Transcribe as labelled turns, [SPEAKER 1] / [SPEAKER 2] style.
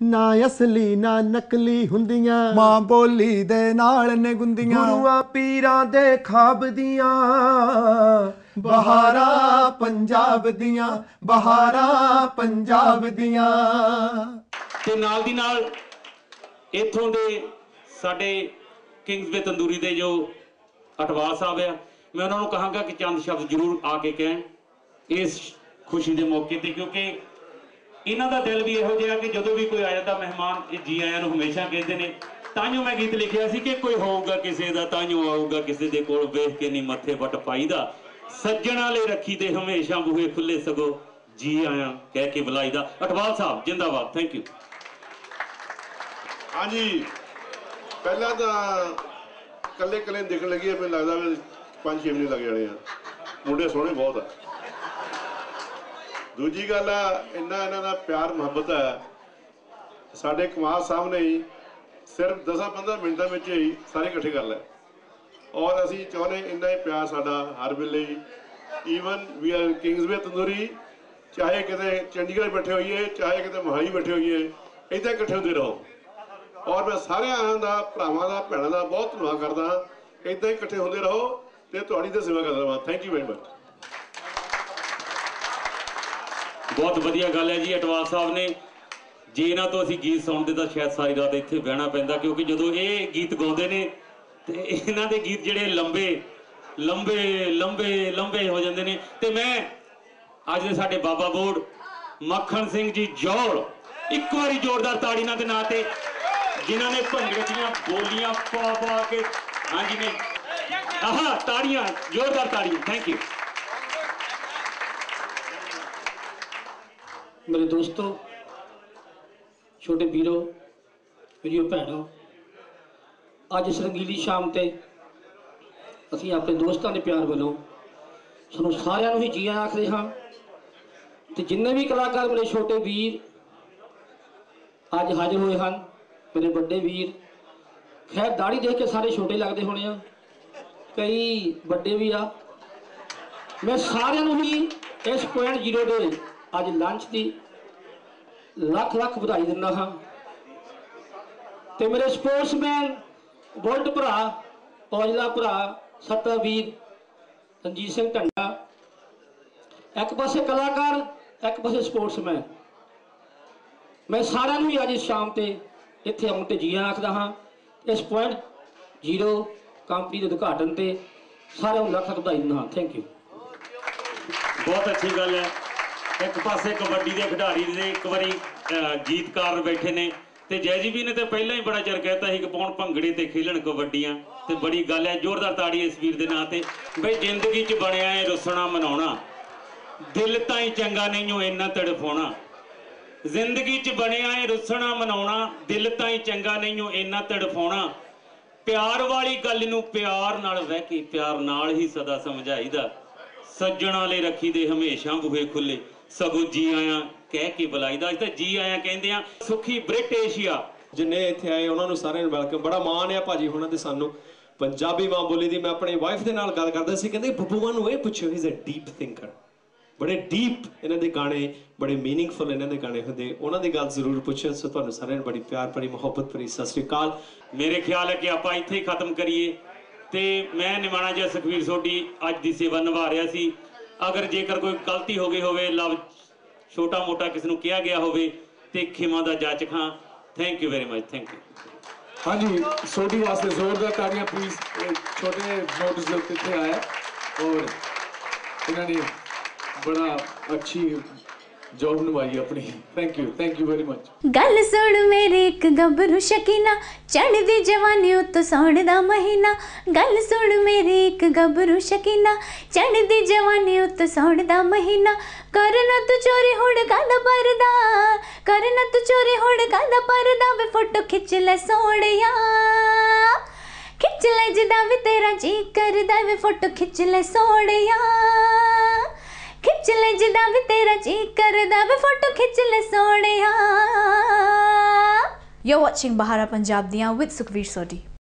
[SPEAKER 1] ਨਾ ਅਸਲੀ ਨਾ ਨਕਲੀ ਹੁੰਦੀਆਂ।
[SPEAKER 2] ਮਾਂ ਬੋਲੀ ਦੇ ਨਾਲ ਨੇ ਗੁੰਦੀਆਂ।
[SPEAKER 1] ਗੁਰੂਆਂ ਪੀਰਾਂ ਦੇ ਖਾਬ ਦੀਆਂ। ਬਹਾਰਾਂ ਪੰਜਾਬ ਦੀਆਂ ਬਹਾਰਾਂ ਪੰਜਾਬ ਦੀਆਂ।
[SPEAKER 3] ਤੇ ਨਾਲ ਦੀ ਨਾਲ ਇੱਥੋਂ ਦੇ ਸਾਡੇ ਕਿੰਗਸ ਵੇ ਤੰਦੂਰੀ ਦੇ ਜੋ ਅਟਵਾਲ ਸਾਹਿਬ ਆ ਮੈਂ ਉਹਨਾਂ ਨੂੰ ਕਹਾਂਗਾ ਕਿ ਚੰਦ ਸ਼ਬਦ ਜ਼ਰੂਰ ਆ ਕੇ ਕਹਿਣ ਇਸ ਖੁਸ਼ੀ ਦੇ ਮੌਕੇ ਤੇ ਕਿਉਂਕਿ ਇਹਨਾਂ ਦਾ ਦਿਲ ਵੀ ਇਹੋ ਜਿਹਾ ਕਿ ਜਦੋਂ ਵੀ ਕੋਈ ਆ ਜਾਂਦਾ ਮਹਿਮਾਨ ਜੀ ਆਇਆਂ ਨੂੰ ਹਮੇਸ਼ਾ ਕਹਿੰਦੇ ਨੇ ਤਾਂਯੋ ਮੈਂ ਗੀਤ ਲਿਖਿਆ ਸੀ ਕਿ ਕੋਈ ਹੋਊਗਾ ਕਿਸੇ ਦਾ ਤਾਂਯੋ ਆਊਗਾ ਕਿਸੇ ਦੇ ਕੋਲ ਵੇਖ ਕੇ ਨਹੀਂ ਮੱਥੇ ਵੱਟ ਪਾਈਦਾ। ਸੱਜਣਾ ਲਈ ਰੱਖੀ ਦੇ ਹਮੇਸ਼ਾ ਬੂਹੇ ਖੁੱਲੇ ਸਗੋ ਜੀ ਆਇਆਂ ਕਹਿ ਕੇ ਬੁਲਾਈਦਾ। ਅਟਵਾਲ ਸਾਹਿਬ, ਜਿੰਦਾਬਾਦ ਥੈਂਕ ਯੂ
[SPEAKER 4] ਹਾਂਜੀ। ਪਹਿਲਾਂ ਤਾਂ ਕੱਲੇ ਕੱਲੇ ਦਿਖਣ ਲੱਗੀ ਮੈਨੂੰ ਲੱਗਦਾ ਵੀ 5-6 ਮਹੀਨੇ ਲੱਗ ਜਾਣੇ ਆ। ਮੁੰਡੇ ਸੋਹਣੇ ਬਹੁਤ ਆ। ਦੂਜੀ ਗੱਲ ਆ, ਇੰਨਾ ਇਹਨਾਂ ਦਾ ਪਿਆਰ ਮੁਹੱਬਤ ਹੈ ਸਾਡੇ ਕੁਮਾਰ ਸਾਹਿਬ ਨੇ ਹੀ ਸਿਰਫ 10-15 ਮਿੰਟਾਂ ਵਿੱਚ ਹੀ ਸਾਰੇ ਇਕੱਠੇ ਕਰ ਲਏ। ਔਰ ਅਸੀਂ ਚਾਹੁੰਦੇ ਇੰਨਾ ਹੀ ਪਿਆਰ ਸਾਡਾ ਹਰ ਵੇਲੇ even we are Kingsway tandoori ਚਾਹੇ ਕਿਤੇ ਚੰਡੀਗੜ੍ਹ ਬੈਠੇ ਹੋਈਏ, ਚਾਹੇ ਕਿਤੇ ਮੋਹਾਲੀ ਬੈਠੇ ਹੋਈਏ ਇਦਾਂ ਇਕੱਠੇ ਹੁੰਦੇ ਰਹੋ। ਔਰ ਮੈਂ ਸਾਰਿਆਂ ਦਾ, ਭਰਾਵਾਂ ਦਾ, ਭੈਣਾਂ ਦਾ ਬਹੁਤ ਧੰਨਵਾਦ ਕਰਦਾ ਹਾਂ। ਇਦਾਂ ਹੀ ਇਕੱਠੇ ਹੁੰਦੇ ਰਹੋ ਤੇ ਤੁਹਾਡੀ ਤੇ ਸੇਵਾ ਕਰਦਾ ਰਹਾਂ। ਥੈਂਕ ਯੂ ਵੈਰੀ ਮਚ
[SPEAKER 3] ਬਹੁਤ ਵਧੀਆ ਗੱਲ ਹੈ ਜੀ ਅਟਵਾਲ ਸਾਹਿਬ ਨੇ। ਜੇ ਇਹਨਾਂ ਤੋਂ ਅਸੀਂ ਗੀਤ ਸੁਣਦੇ ਤਾਂ ਸ਼ਾਇਦ ਸਾਰੀ ਰਾਤ ਇੱਥੇ ਬਹਿਣਾ ਪੈਂਦਾ, ਕਿਉਂਕਿ ਜਦੋਂ ਇਹ ਗੀਤ ਗਾਉਂਦੇ ਨੇ, ਤੇ ਇਹਨਾਂ ਦੇ ਗੀਤ ਜਿਹੜੇ ਲੰਬੇ ਲੰਬੇ ਲੰਬੇ ਲੰਬੇ ਹੋ ਜਾਂਦੇ ਨੇ। ਤੇ ਮੈਂ ਅੱਜ ਦੇ ਸਾਡੇ ਬਾਬਾ ਬੋੜ, ਮੱਖਣ ਸਿੰਘ ਜੀ ਜੋੜ ਇੱਕ ਵਾਰੀ ਜ਼ੋਰਦਾਰ ਤਾੜੀ ਨਾਲ ਦੇ ਨਾਂ ਤੇ, ਜਿਨ੍ਹਾਂ ਨੇ ਭੰਗੜੇ ਦੀਆਂ ਬੋਲੀਆਂ ਪਾ ਪਾ ਕੇ, ਹਾਂਜੀ ਨੇ ਆਹਾ, ਤਾੜੀਆਂ, ਜ਼ੋਰਦਾਰ ਤਾੜੀਆਂ ਥੈਂਕ ਯੂ
[SPEAKER 5] ਮੇਰੇ ਦੋਸਤੋ, ਛੋਟੇ ਵੀਰੋ ਵੀਰੋ ਭੈਣੋ, ਅੱਜ ਇਸ ਰੰਗੀਲੀ ਸ਼ਾਮ ਤੇ ਅਸੀਂ ਆਪਣੇ ਦੋਸਤਾਂ ਦੇ ਪਿਆਰ ਵੱਲੋਂ ਸਾਨੂੰ ਸਾਰਿਆਂ ਨੂੰ ਹੀ ਜੀ ਆਇਆਂ ਆਖਦੇ ਹਾਂ ਤੇ ਜਿੰਨੇ ਵੀ ਕਲਾਕਾਰ ਮੇਰੇ ਛੋਟੇ ਵੀਰ ਅੱਜ ਹਾਜ਼ਰ ਹੋਏ ਹਨ, ਮੇਰੇ ਵੱਡੇ ਵੀਰ, ਖੈਰ ਦਾੜੀ ਦੇਖ ਕੇ ਸਾਰੇ ਛੋਟੇ ਲੱਗਦੇ ਹੋਣੇ ਆ, ਕਈ ਵੱਡੇ ਵੀ ਆ। ਮੈਂ ਸਾਰਿਆਂ ਨੂੰ ਹੀ ਇਸ ਪੁਆਇੰਟ ਜ਼ੀਰੋ ਦੇ ਅੱਜ ਲੰਚ ਦੀ ਲੱਖ ਲੱਖ ਵਧਾਈ ਦਿੰਦਾ ਹਾਂ। ਤੇ ਮੇਰੇ ਸਪੋਰਟਸਮੈਨ ਬੁਲਟ ਭਰਾ, ਔਜਲਾ ਭਰਾ, ਸਤਵੀਰ ਰਣਜੀਤ ਸਿੰਘ ਢੰਡਾ, ਇੱਕ ਪਾਸੇ ਕਲਾਕਾਰ, ਇੱਕ ਪਾਸੇ ਸਪੋਰਟਸਮੈਨ ਮੈਂ ਸਾਰਿਆਂ ਨੂੰ ਹੀ ਅੱਜ ਸ਼ਾਮ ਤੇ ਇੱਥੇ ਆਉਣ ਤੇ ਜੀਆਂ ਆਖਦਾ ਹਾਂ। ਇਸ ਪੁਆਇੰਟ ਜ਼ੀਰੋ ਕੰਪਨੀ ਦੇ ਉਦਘਾਟਨ ਤੇ ਸਾਰਿਆਂ ਨੂੰ ਲੱਖ ਲੱਖ ਵਧਾਈ ਦਿੰਦਾ ਹਾਂ। ਥੈਂਕ ਯੂ
[SPEAKER 3] ਬਹੁਤ ਅੱਛੀ ਗੱਲ ਹੈ। ਇੱਕ ਪਾਸੇ ਕਬੱਡੀ ਦੇ ਖਿਡਾਰੀ ਨੇ ਇੱਕ ਵਾਰੀ ਅਹ, ਗੀਤਕਾਰ ਬੈਠੇ ਨੇ ਤੇ ਜੈਜੀ ਵੀ ਨੇ ਤੇ ਪਹਿਲਾਂ ਹੀ ਬੜਾ ਚਿਰ ਕਹਿਤਾ ਸੀ ਕਿ ਪੌਣ ਭੰਗੜੇ ਤੇ ਖੇਲਣ ਕਬੱਡੀਆਂ ਤੇ ਬੜੀ ਗੱਲ ਹੈ ਜ਼ੋਰਦਾਰ ਤਾੜੀ ਇਸ ਵੀਰ ਦੇ ਨਾਂ ਤੇ। ਬਈ ਜ਼ਿੰਦਗੀ 'ਚ ਬਣਿਆ ਏ ਰੁੱਸਣਾ ਮਨਾਉਣਾ ਦਿਲ ਤਾਂ ਹੀ ਚੰਗਾ ਨਹੀਂ ਹੋ ਇੰਨਾ ਤੜਫਾਉਣਾ। ਜ਼ਿੰਦਗੀ 'ਚ ਬਣਿਆ ਏ ਰੁੱਸਣਾ ਮਨਾਉਣਾ ਦਿਲ ਤਾਂ ਹੀ ਚੰਗਾ ਨਹੀਂ ਹੋ ਇੰਨਾ ਤੜਫਾਉਣਾ। ਪਿਆਰ ਵਾਲੀ ਗੱਲ ਨੂੰ ਪਿਆਰ ਨਾਲ ਵਹਿ ਕੇ ਪਿਆਰ ਨਾਲ ਹੀ ਸਦਾ ਸਮਝਾਈਦਾ। ਸੱਜਣਾ ਲਈ ਰੱਖੀ ਦੇ ਹਮੇਸ਼ਾ ਬੂਹੇ ਖੁੱਲੇ ਸਗੋਂ ਜੀ ਆਇਆਂ ਕਹਿ ਕੇ ਬੁਲਾਈਦਾ ਅੱਜ ਤਾਂ ਜੀ ਆਇਆਂ ਕਹਿੰਦੇ ਆ ਸੁਖੀ ਬ੍ਰਿਟੇਸ਼ੀਆ
[SPEAKER 6] ਜਿੰਨੇ ਇੱਥੇ ਆਏ ਉਹਨਾਂ ਨੂੰ ਸਾਰਿਆਂ ਨੂੰ ਵੈਲਕਮ ਬੜਾ ਮਾਣ ਆ ਭਾਜੀ ਉਹਨਾਂ ਦੇ ਸਾਨੂੰ। ਪੰਜਾਬੀ ਮਾਂ ਬੋਲੀ ਦੀ ਮੈਂ ਆਪਣੀ ਵਾਈਫ ਦੇ ਨਾਲ ਗੱਲ ਕਰਦਾ ਸੀ ਕਹਿੰਦੇ ਬੱਬੂਆਂ ਨੂੰ ਇਹ ਪੁੱਛੋ ਇਜ਼ ਅ ਡੀਪ ਥਿੰਕਰ ਬੜੇ ਡੀਪ ਇਹਨਾਂ ਦੇ ਗਾਣੇ ਬੜੇ ਮੀਨਿੰਗਫੁਲ ਇਹਨਾਂ ਦੇ ਗਾਣੇ ਹੁੰਦੇ। ਉਹਨਾਂ ਦੀ ਗੱਲ ਜ਼ਰੂਰ ਪੁੱਛੋ ਸੋ ਤੁਹਾਨੂੰ ਸਾਰਿਆਂ ਨੂੰ ਬੜੀ ਪਿਆਰ ਭਰੀ ਮੁਹੱਬਤ ਭਰੀ ਸਤਿ ਸ੍ਰੀ ਅਕਾਲ।
[SPEAKER 3] ਮੇਰੇ ਖਿਆਲ ਹੈ ਕਿ ਆਪਾਂ ਇੱਥੇ ਹੀ ਖਤਮ ਕਰੀਏ। ਤੇ ਮੈਂ ਨਿਮਾਣਾ ਜੀ ਸੁਖਵੀਰ ਸੋਢੀ ਅੱਜ ਦੀ ਸੇਵਾ ਨਿਭਾ ਰਿਹਾ ਸੀ। ਅਗਰ ਜੇਕਰ ਕੋਈ ਗਲਤੀ ਹੋ ਗਈ ਹੋਵੇ, ਲਵ ਛੋਟਾ ਮੋਟਾ ਕਿਸ ਨੂੰ ਕਿਹਾ ਗਿਆ ਹੋਵੇ ਤੇ ਖਿਮਾ ਦਾ ਜਾਚ ਖਾਂ। Thank you very much thank you
[SPEAKER 2] ਹਾਂਜੀ ਸੋਢੀ ਵਾਸਤੇ ਜ਼ੋਰਦਾਰ ਤਾੜੀਆਂ ਪਲੀਜ਼ ਛੋਟੇ ਨੋਟਿਸ ਦੇ ਉੱਤੇ ਆਇਆ? ਔਰ ਇਹਨਾਂ ਨੇ ਬੜਾ ਅੱਛੀ ਜੌਬ ਨਿਭਾਈ ਆਪਣੀ। Thank you thank you very much
[SPEAKER 7] ਗੱਲ ਸੁਣ ਮੇਰੇ ਇੱਕ ਗੱਭਰੂ ਸ਼ਕੀਨਾ, ਚੜ੍ਹਦੀ ਜਵਾਨੀ ਉੱਤੋਂ ਸੌਣ ਦਾ ਮਹੀਨਾ। ਗੱਲ ਸੁਣ ਮੇਰੇ ਇੱਕ ਗੱਭਰੂ ਸ਼ਕੀਨਾ, ਚੜ੍ਹਦੀ ਜਵਾਨੀ ਉੱਤੋਂ ਸੌਣ ਦਾ ਮਹੀਨਾ। ਕਰਨ ਤੂੰ ਚੋਰੀ ਹੁਣ ਕਾਦਾ ਪਰਦਾ, ਕਰਨਾ ਤੂੰ ਚੋਰੀ ਹੁਣ ਕਾਦਾ ਪਰਦਾ, ਵੇ ਫੋਟੋ ਖਿੱਚ ਲੈ ਸੋਹਣਿਆ। ਖਿੱਚ ਲੈ ਜਿੱਦਾਂ ਵੀ ਤੇਰਾ ਜੀ ਕਰਦਾ, ਵੇ ਫੋਟੋ ਖਿੱਚ ਲੈ ਸੋਹਣਿਆ। ਖਿੱਚ ਲੈ ਜਿੱਦਾਂ ਵੀ ਤੇਰਾ ਜੀ ਕਰਦਾ ਵੇ ਫੋਟੋ ਖਿੱਚ ਲੈ ਸੋਹਣਿਆ
[SPEAKER 8] You're watching Bahara Punjab Diyan with Sukhveer Sodhi.